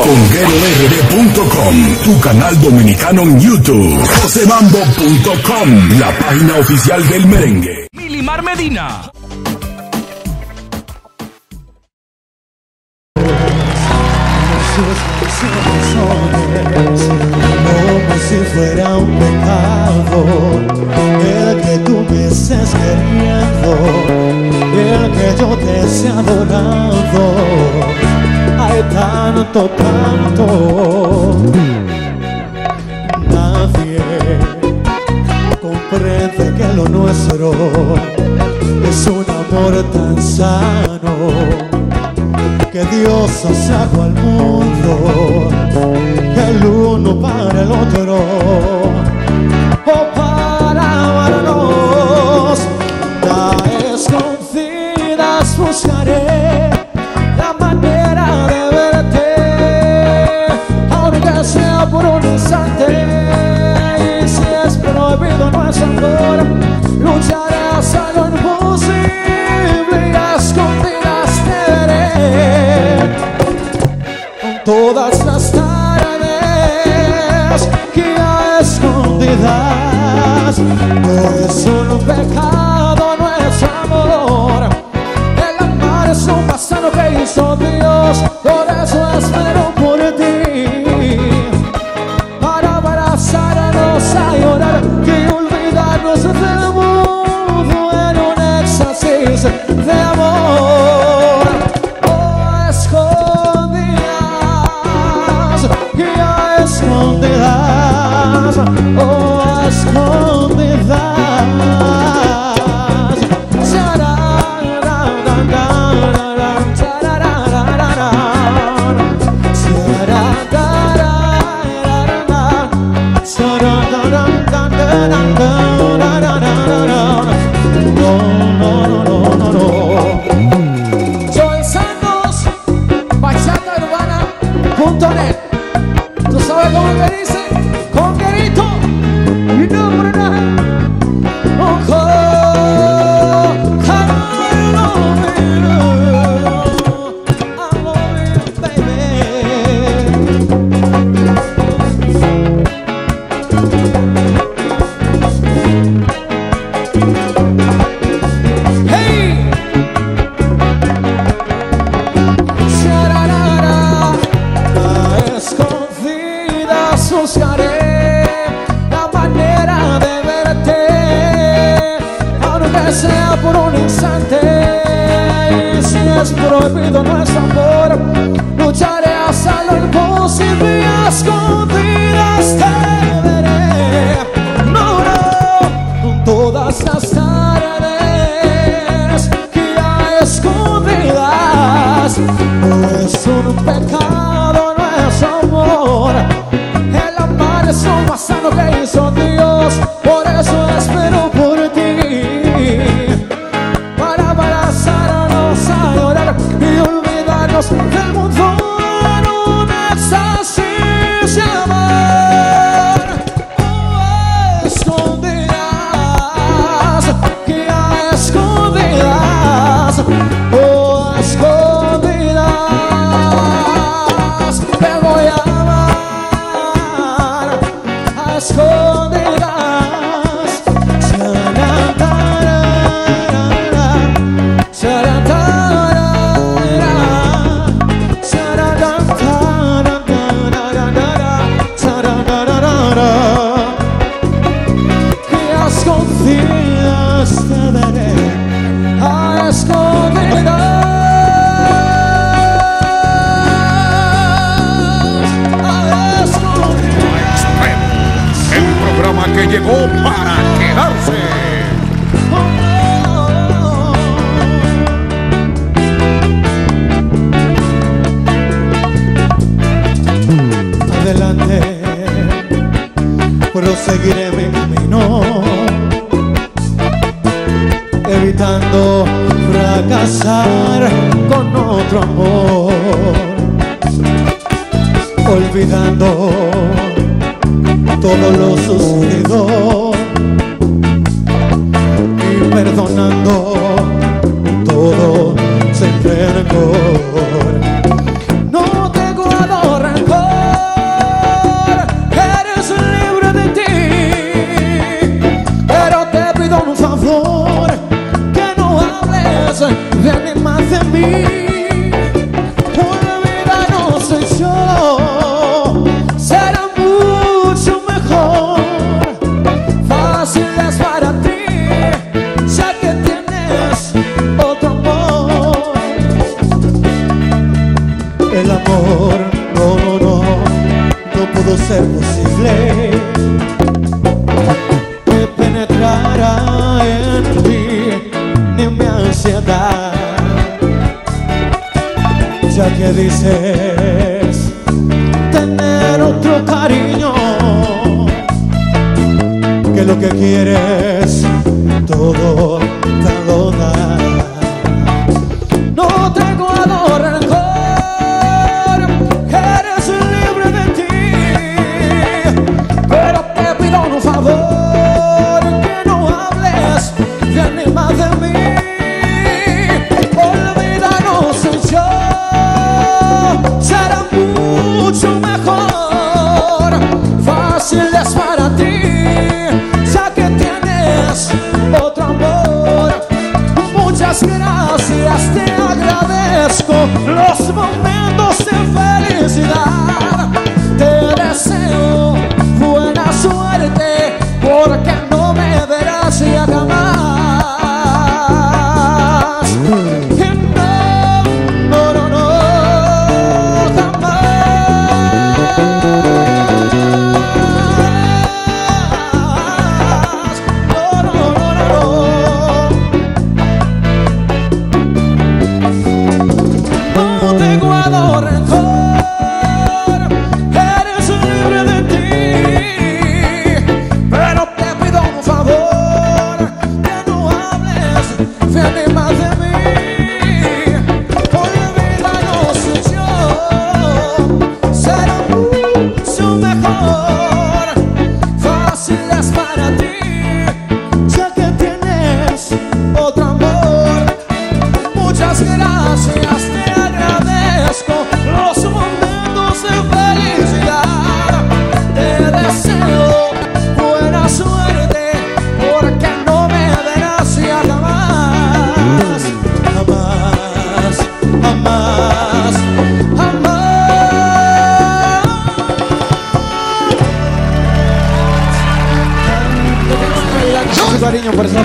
congueroRD.com, tu canal dominicano en YouTube. Josemambo.com, la página oficial del merengue. Milimar Medina. como si fuera un pecado el que tú me estés queriendo el que yo te he adorado tanto, tanto. Nadie comprende que lo nuestro es un amor tan sano que Dios ha sacado al mundo, el uno para el otro. seguiré mi camino evitando fracasar con otro amor olvidando todo lo sucedido. pudo ser posible. Que penetrara en ti ni mi ansiedad, ya que dices tener otro cariño que lo que quieres todo.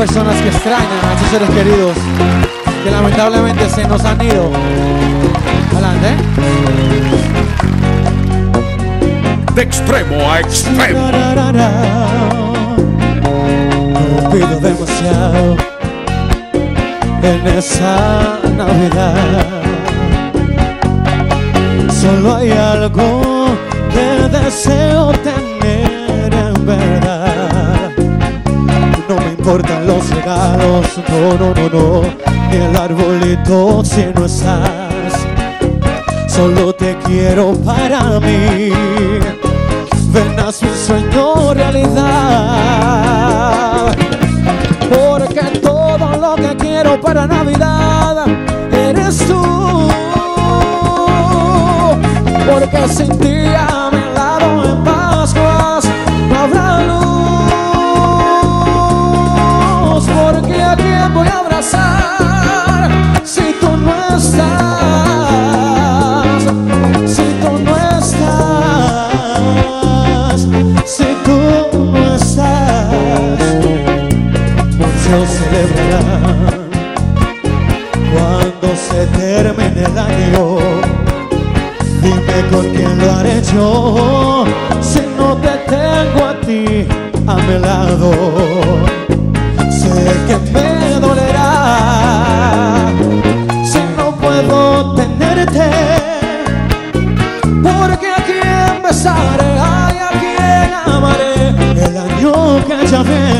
personas que extrañan a sus seres queridos que lamentablemente se nos han ido. Adelante. ¿eh? De extremo a extremo. No pido demasiado en esa Navidad. Solo hay algo que deseo tener importan los regalos, no, no, no, no, ni el arbolito si no estás. Solo te quiero para mí, ven a su sueño realidad. Porque todo lo que quiero para Navidad eres tú. Porque sin ti pensaré, ay, a quién amaré el año que ya viene.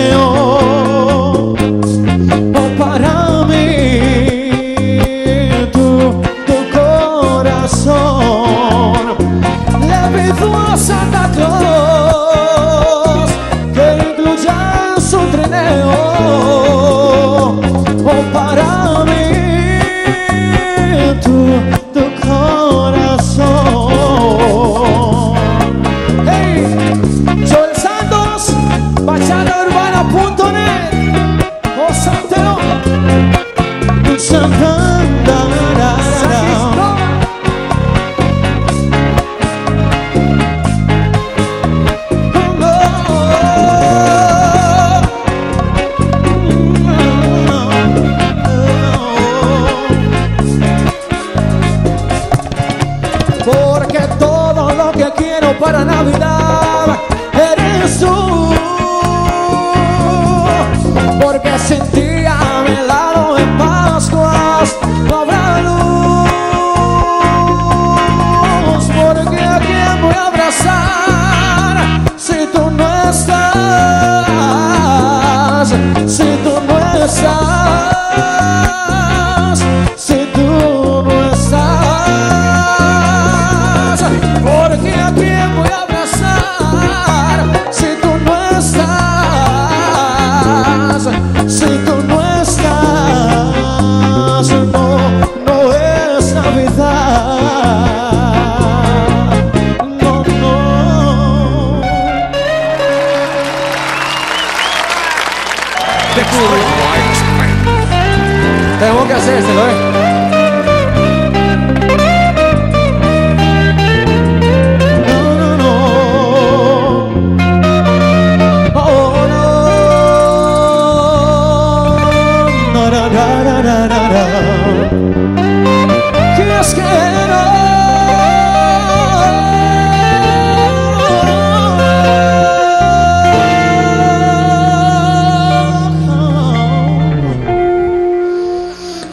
Senhor. Para Navidad eres tú. Porque sin ti a mi lado en Pascuas no habrá luz. Porque a quién voy a abrazar si tú no estás. Si tú no estás.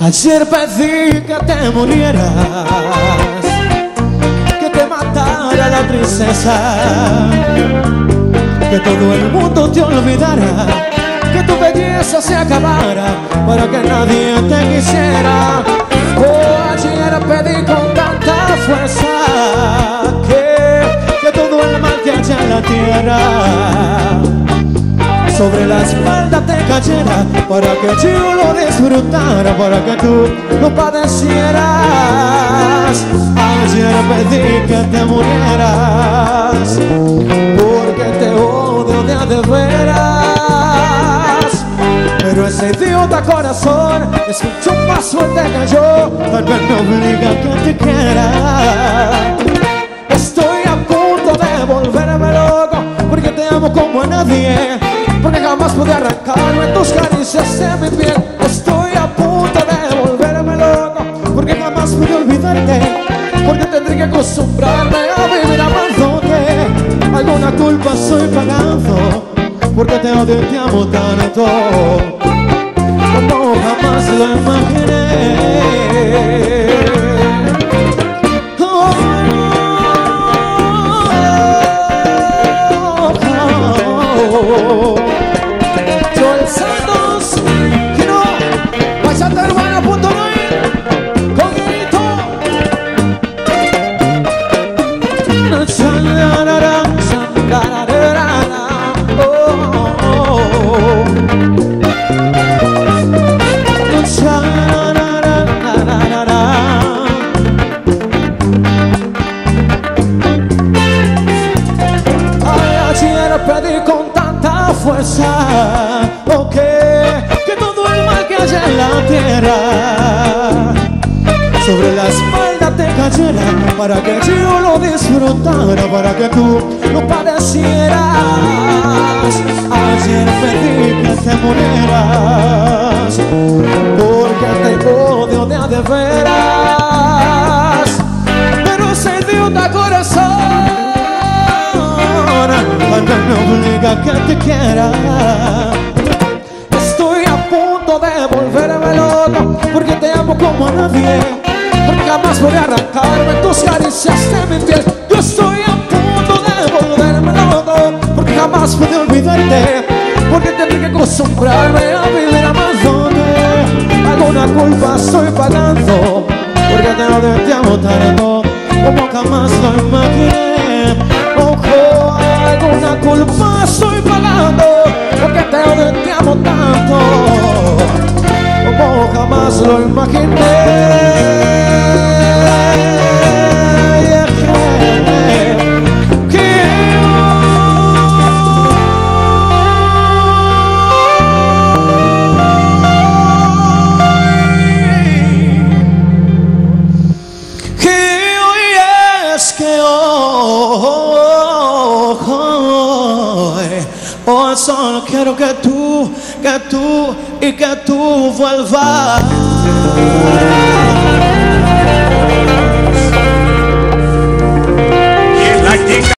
Ayer pedí que te murieras, que te matara la princesa, que todo el mundo te olvidara, que tu belleza se acabara para que nadie te quisiera. Oh, ayer pedí con tanta fuerza que, que todo el mal que haya en la tierra sobre la espalda te cayera para que yo lo disfrutara, para que tú no padecieras. Ayer pedí que te murieras, porque te odio de a de. Pero ese idiota corazón escuchó un paso y te cayó, tal vez me obliga a que te quiera. Estoy a punto de volverme loco porque te amo como a nadie. Jamás pude arrancarme tus caricias de mi piel. Estoy a punto de volverme loco porque jamás pude olvidarte. Porque tendré que acostumbrarme a vivir amándote. Alguna culpa estoy pagando porque te odio y te amo tanto La la la. Para que tú no padecieras. Ayer pedí que te murieras porque te odio de a de veras. Pero ese idiota corazón cuando me obliga que te quiera. Estoy a punto de volverme loco porque te amo como a nadie. Porque jamás voy a arrancarme tus caricias de mi piel. Yo estoy a punto de volverme loco porque jamás pude olvidarte. Porque tendré que acostumbrarme a vivir amándote. Alguna culpa estoy pagando porque te te amo tanto como jamás lo imaginé. Ojo, alguna culpa estoy pagando porque te te amo tanto como jamás lo imaginé. Que hoy, que hoy solo quiero que tú, que tú y que tú vuelvas.